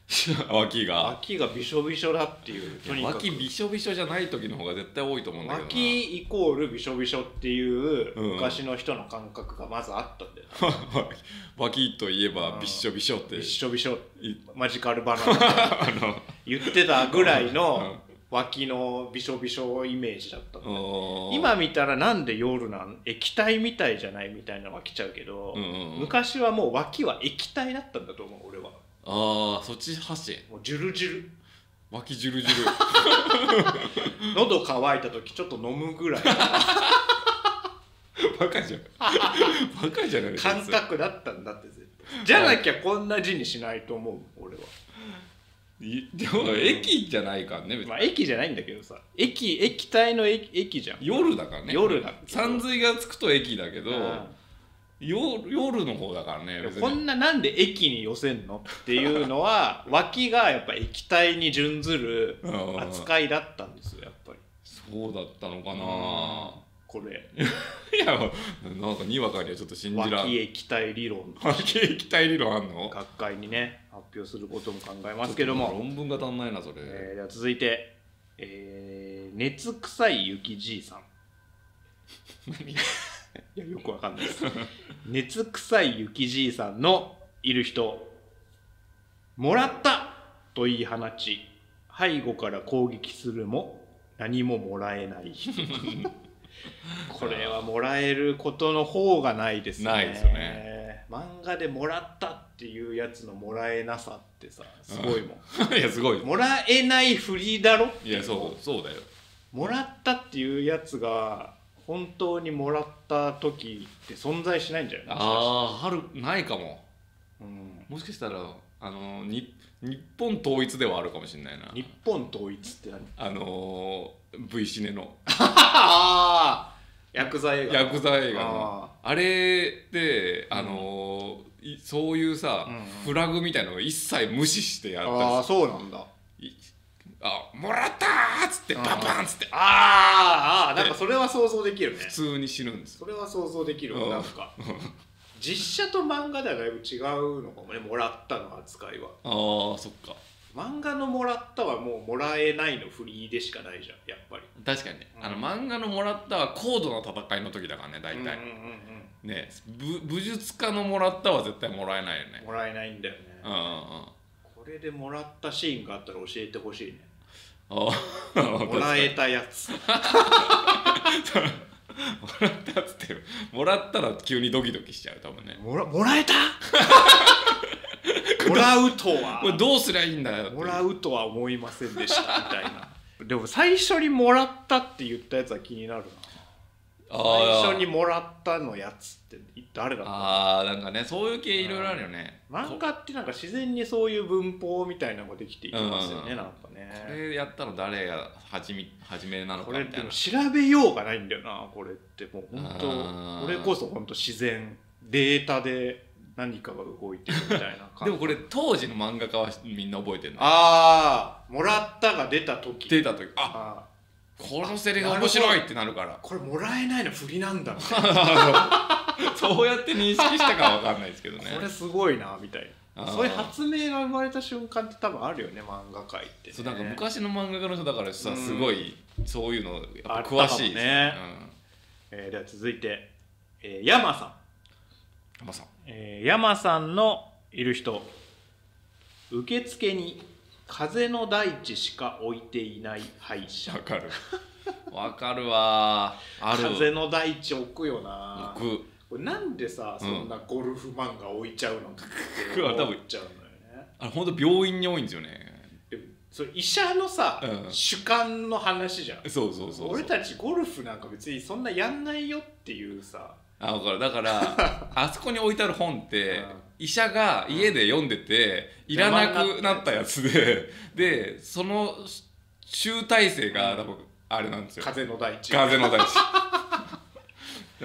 脇が。脇がびしょびしょだっていう。とにかく。脇びしょびしょじゃない時の方が絶対多いと思うんだけどな。脇イコールびしょびしょっていううん。昔の人の感覚がまずあったんだよ、脇といえばびっしょびしょって。びしょびしょ。い。マジカルバナナ 言ってたぐらいのうん脇のびしょびしょイメージだったのうん今見たらなんで夜なん液体みたいじゃないみたいなのが来ちゃうけど、うんうんうん。昔はもう脇は液体だったんだと思う俺は。ああそっち発信？もうジュルジュル。脇ジュルジュル。喉乾いた時ちょっと飲むぐらい。バカじゃん。バカじゃない感覚だったんだって絶対。じゃなきゃこんな字にしないと思う俺はいでも駅じゃないからね別に。まあ液じゃないんだけどさ。液液体の液液じゃん。夜だからね。夜だ山水がつくと駅だけど、うん。夜夜の方だからねこんななんで液に寄せんのっていうのは 脇がやっぱ液体に準ずるうん。扱いだったんですよやっぱり。そうだったのかな、これ。いやなんかにわかにはちょっと信じらん。脇液体理論。脇液体理論あんの？学会にね発表することも考えますけども、論文が足んないなそれ、えーでは続いて、えー熱臭い雪じいさん。いやよくわかんないです。熱臭い雪じいさんのいる人。もらったと言い放ち背後から攻撃するも何ももらえない。これはもらえることの方がないですね。ないですよね漫画でもらったっていうやつのもらえなさってさすごいもん。いやすごい。もらえないふりだろ？いやそうそうだよ。もらったっていうやつが本当にもらった時って存在しないんじゃない？ああ春ないかも。うん、もしかしたらあのに日本統一ではあるかもしれないな。日本統一って何？あのー V シネの。ああヤクザ映画ヤクザ映画の。ああれであのーいそういうさ、うんうん。フラグみたいのを一切無視してやったーあーりそうなんだ。いあもらったーっつってうん。バンバンっつって。あーあーなんかそれは想像できるね。普通に死ぬんですそれは想像できるうん。なんか。実写と漫画ではだいぶ違うのかもねもらったの扱いは。ああそっか漫画のもらったはもうもらえないのフリーでしかないじゃんやっぱり。確かにね、うん。あの漫画のもらったは高度な戦いの時だからね大体、うんうんうんねぶ武術家のもらったは絶対もらえないよね。うんもらえないんだよね。うんうんうん。これでもらったシーンがあったら教えてほしいね。ああもらえたやつ。もらったっつってもらったら急にドキドキしちゃう多分ね。もらもらえた？もらうとは。これどうすりゃいいんだよもらうとは思いませんでしたみたいな。でも最初にもらったって言ったやつは気になるな。最初にもらったのやつって誰だったの？あーなんかねそういう系いろいろあるよね。漫画ってなんか自然にそういう文法みたいなのができていきますよね、うん。なんかこねれやったの誰が始め始めなのこかみたいな。調べようがないんだよなこれって。もう本あ当ー。これこそ本当自然。データで何かが動いてるみたいな感じ。でもこれ当時の漫画家はみんな覚えてるの？ああもらったが出た時。出た時。ああこのセリフ面白いってなるから。ーこれもらえないの振りなんだ そうやって認識したかは分かんないですけどね。なこれすごいなみたいな。そういう発明が生まれた瞬間って多分あるよね漫画界って、ね、そうなんか昔の漫画家の人だからさうんすごいそういうの詳しいですね。えーでは続いて、えー、山さんうん山さん。えー山さんのいる人受付に風の大地しか置いていない歯医者。わかる。わかるわ。ある。風の大地置くよな。僕これなんでさそんなゴルフ漫画置いちゃうのってうん思っちゃうのよね。あれ本当病院に多いんですよね。それ医者のさ、うん。主観の話じゃん。そうそうそうそう。俺たちゴルフなんか別にそんなやんないよっていうさあ分かる。だから あそこに置いてある本って、うん。医者が家で読んでて、いらなくなったやつででその集大成が多分あれなんですよ。風の大地。風の大地。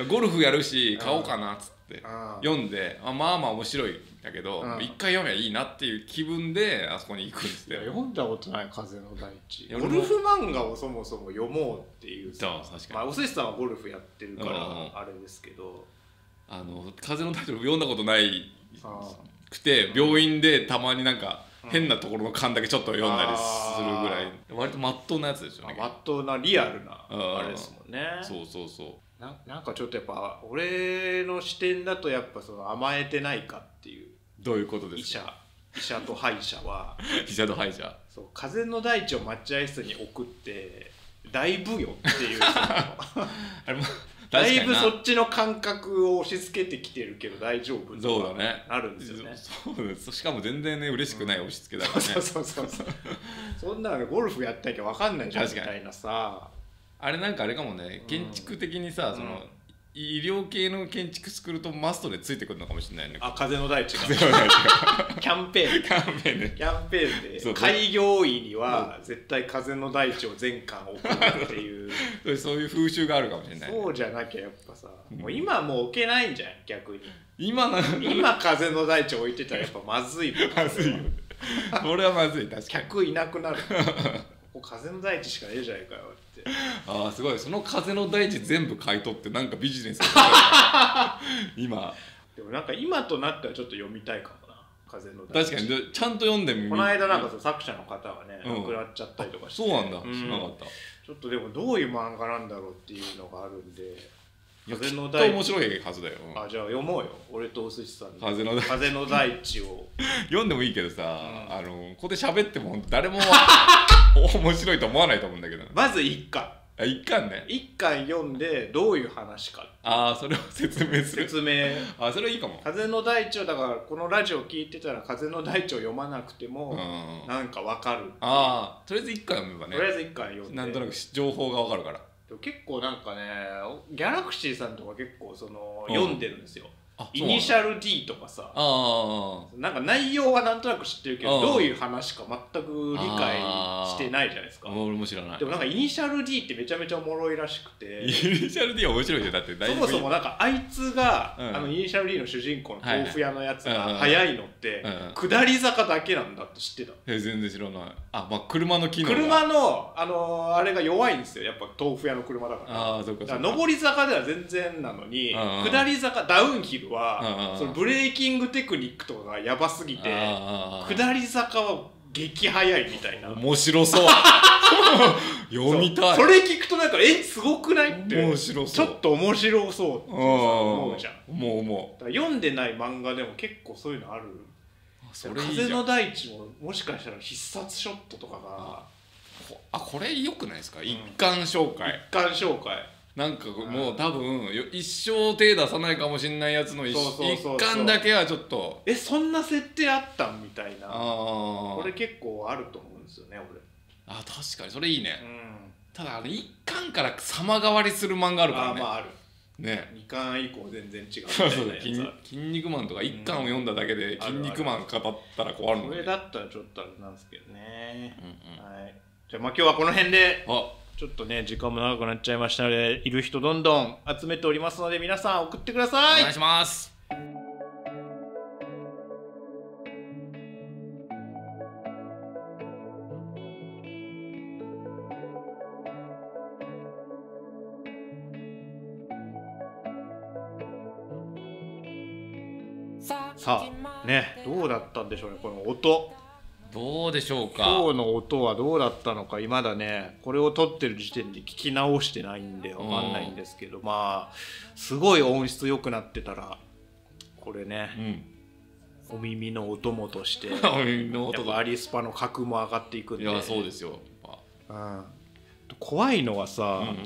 ゴルフやるし買おうかなっつって。うん。読んであまあまあ面白い。んだけどうん。一回読めばいいなっていう気分であそこに行くんですよ。読んだことない風の大地ゴルフ漫画をそもそも読もうっていう。さそう確かに。まあお寿司さんはゴルフやってるからあれですけど。あの風の大地を読んだことないあくて病院でたまになんか変なところの勘だけちょっと読んだりするぐらい。割とまっとうなやつですよね。まっとうなリアルなうん。あれですもんね。そうそうそう。ななんかちょっとやっぱ俺の視点だとやっぱその甘えてないかっていうどういうことで医すか？者医者と歯医者は。医者と歯医者。そう風の大地を待合室に置くってだいぶよっていう あれも だいぶそっちの感覚を押し付けてきてるけど大丈夫そうだね。なるんですよね。そうですしかも全然ね嬉しくない押し付けだからねそうそうそうそう。そんなのゴルフやってなきゃ分かんないじゃんみたいなさ。あれなんかあれかもね建築的にさ、うん。その医療系の建築作るとマストでついてくるのかもしれないね。あ風の大地が。風の大地が。キャンペーン。勘弁ね。キャンペーンで。開業医には絶対風の大地を全巻置くってい う。そういう風習があるかもしれないね、そうじゃなきゃやっぱさうん。もう今もう置けないんじゃん逆に。今な今風の大地置いてたらやっぱまずいもん。まずいよ これはまずい確かに。客いなくなる。ここ風の大地しかねえじゃないかよああすごい。その風の大地全部買い取ってなんかビジネス 今。でもなんか今となってはちょっと読みたいかもな。風の大地。確かに。でちゃんと読んでみこの間なんかそう作者の方がねうん。亡くなっちゃったりとかして。そうなんだ、うん知らなかった。ちょっとでもどういう漫画なんだろうっていうのがあるんで風の大地。面白いはずだよ。あじゃあ読もうよ。俺とお寿司さんで風の大地。風の大地を。読んでもいいけどさ、うん。あのここで喋っても誰も 面白いと思わないと思うんだけど。まず一巻。あ一巻ね。一巻読んでどういう話か。ああそれを説明する。説明。あそれいいかも。風の大地をだからこのラジオ聞いてたら風の大地を読まなくてうん。もなんかわかるああとりあえず一巻読めばね。とりあえず一巻読んで。なんとなく情報がわかるからでも結構なんかねギャラクシーさんとか結構そのうん。読んでるんですよ。あイニシャル D とかさあなんか内容はなんとなく知ってるけどうん。どういう話か全く理解してないじゃないですか。あ俺も知らない。でもなんかイニシャル D ってめちゃめちゃおもろいらしくイてニシャル D は面白い。じゃんだってそもそもなんかあいつが、うん。あのイニシャル D の主人公の豆腐屋のやつがはいのってうん。下り坂だけなんだって知ってた。え全然知らない。あまあ車の機能が。車の、あのーあれが弱いんですよ。やっぱ豆腐屋の車だから。ああそっかそっか。ら上り坂では全然なのに、下り坂ダウンヒルは、そのブレーキングテクニックとかがやばすぎて、下り坂は激速いみたいな。面白そう。読みたい。それ聞くとなんかえすごくない？って面白ちそう。ょっと面白そうってさ思うじゃん。だもう思から読んでない漫画でも結構そういうのある。うそれいい風の大地ももしかしたら必殺ショットとかが。こあこれよくないですか、一貫紹介。一貫紹介なんかもう多分よ一生手出さないかもしれないやつの一そうそうそうそう。一貫だけはちょっと。えそんな設定あったん？みたいな。あこれー結構あると思うんですよねあ確かにそれいいね。俺うん。ただあれ一巻から様変わりする漫画あるからね。あまあある。ね。2巻以降全然違うみたそうそういなや筋肉マンとか一巻を読んだだけでん。筋肉マン語ったら困るもんねこれだったらちょっとあれなんですけどね。うんうん。はい。じゃあまあ今日はこの辺で。あちょっとね時間も長くなっちゃいましたのでいる人どんどん集めておりますので皆さん送ってくだおさい。願いします。さあねどうだったんでしょうねこの音どうでしょうか？今日の音はどうだったのか？今だねこれを撮ってる時点で聞き直してないんでわかんないんですけどまあすごい音質良くなってたらこれねうん。お耳のお供として お耳の音がアリスパの格も上がっていくんで。いやそうですよ。やっうん、怖いのはさ、ぱうん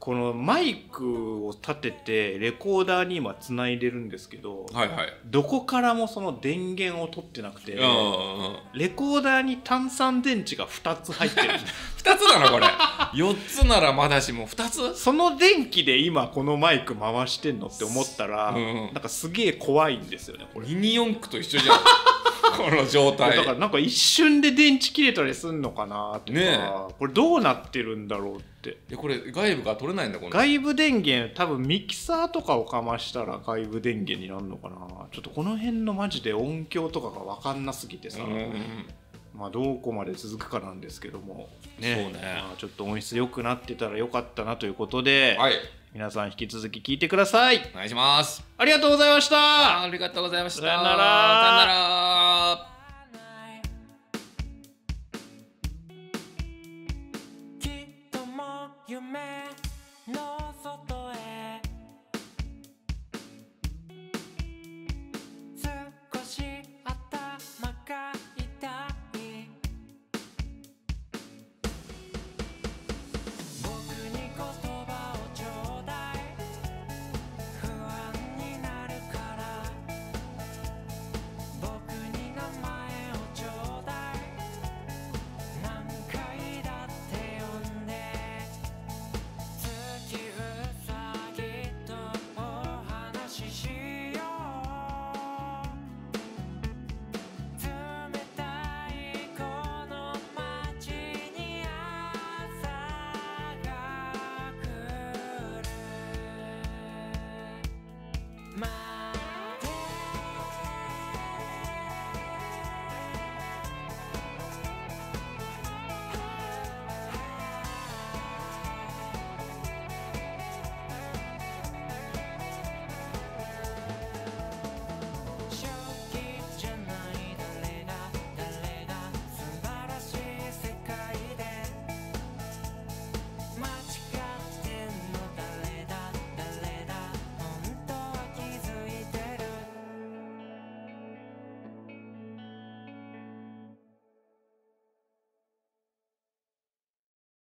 このマイクを立ててレコーダーに今つないでるんですけど、はいはい。どこからもその電源を取ってなくて、レコーダーに単三電池が2つ入ってる。2つなのこれ。4つならまだしも2つ？その電気で今このマイク回してんのって思ったら、うんうん。なんかすげえ怖いんですよねこれ。ミニ四駆と一緒じゃん この状態。だからなんか一瞬で電池切れたりすんのかなとか、ねこれどうなってるんだろうって。えこれ外部から取れないんだこの。外部電源多分ミキサーとかをかましたら外部電源になるのかな。ちょっとこの辺のマジで音響とかが分かんなすぎてさ、うんうんうん。まあどこまで続くかなんですけども。ねねまあ、ちょっと音質良くなってたらよかったなということで、はい皆さん引き続き聞いてください。お願いします。ありがとうございました。ありがとうございました。さよなら。さよなら